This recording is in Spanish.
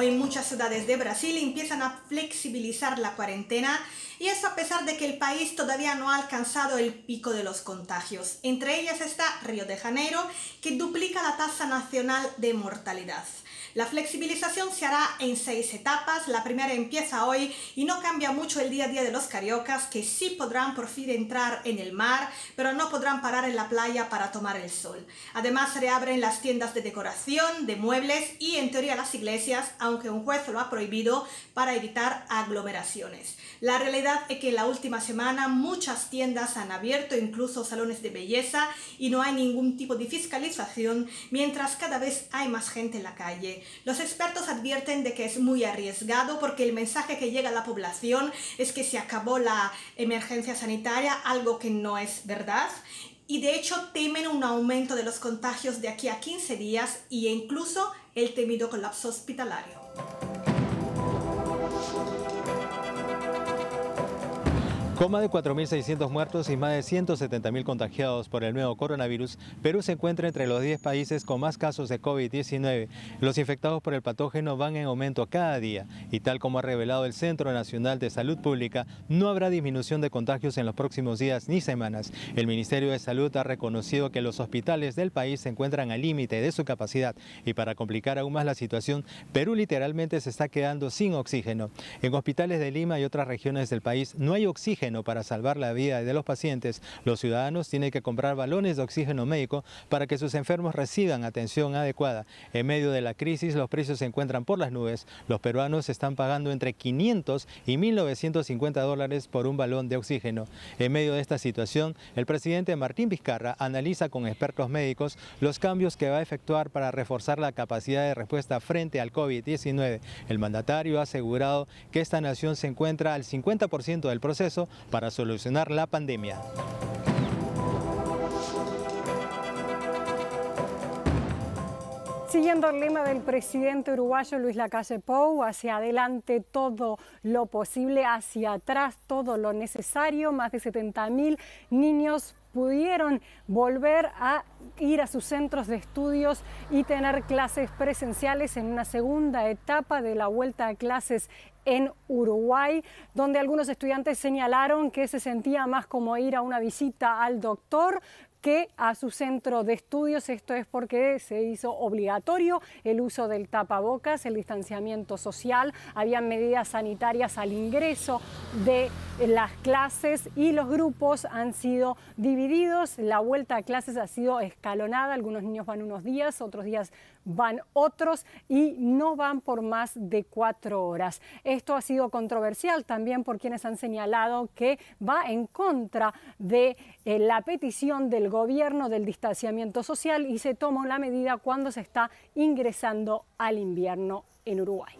Hoy muchas ciudades de Brasil empiezan a flexibilizar la cuarentena y eso a pesar de que el país todavía no ha alcanzado el pico de los contagios. Entre ellas está Río de Janeiro, que duplica la tasa nacional de mortalidad. La flexibilización se hará en seis etapas. La primera empieza hoy y no cambia mucho el día a día de los cariocas, que sí podrán por fin entrar en el mar, pero no podrán parar en la playa para tomar el sol. Además, se reabren las tiendas de decoración, de muebles y en teoría las iglesias, aunque un juez lo ha prohibido para evitar aglomeraciones. La realidad es que en la última semana muchas tiendas han abierto, incluso salones de belleza, y no hay ningún tipo de fiscalización, mientras cada vez hay más gente en la calle. Los expertos advierten de que es muy arriesgado porque el mensaje que llega a la población es que se acabó la emergencia sanitaria, algo que no es verdad. Y de hecho temen un aumento de los contagios de aquí a 15 días e incluso el temido colapso hospitalario. Con más de 4.600 muertos y más de 170.000 contagiados por el nuevo coronavirus, Perú se encuentra entre los 10 países con más casos de COVID-19. Los infectados por el patógeno van en aumento cada día y tal como ha revelado el Centro Nacional de Salud Pública, no habrá disminución de contagios en los próximos días ni semanas. El Ministerio de Salud ha reconocido que los hospitales del país se encuentran al límite de su capacidad y para complicar aún más la situación, Perú literalmente se está quedando sin oxígeno. En hospitales de Lima y otras regiones del país no hay oxígeno para salvar la vida de los pacientes, los ciudadanos tienen que comprar balones de oxígeno médico para que sus enfermos reciban atención adecuada. En medio de la crisis los precios se encuentran por las nubes. Los peruanos están pagando entre 500 y 1.950 dólares por un balón de oxígeno. En medio de esta situación, el presidente Martín Vizcarra analiza con expertos médicos los cambios que va a efectuar para reforzar la capacidad de respuesta frente al COVID-19. El mandatario ha asegurado que esta nación se encuentra al 50% del proceso para solucionar la pandemia. Siguiendo el lema del presidente uruguayo Luis Lacalle Pou, hacia adelante todo lo posible, hacia atrás todo lo necesario, más de 70.000 niños pudieron volver a ir a sus centros de estudios y tener clases presenciales en una segunda etapa de la vuelta a clases en Uruguay, donde algunos estudiantes señalaron que se sentía más como ir a una visita al doctor, que a su centro de estudios. Esto es porque se hizo obligatorio el uso del tapabocas, el distanciamiento social, había medidas sanitarias al ingreso de las clases y los grupos han sido divididos. La vuelta a clases ha sido escalonada, algunos niños van unos días, otros días van otros y no van por más de cuatro horas. Esto ha sido controversial también por quienes han señalado que va en contra de eh, la petición del gobierno del distanciamiento social y se toma la medida cuando se está ingresando al invierno en Uruguay.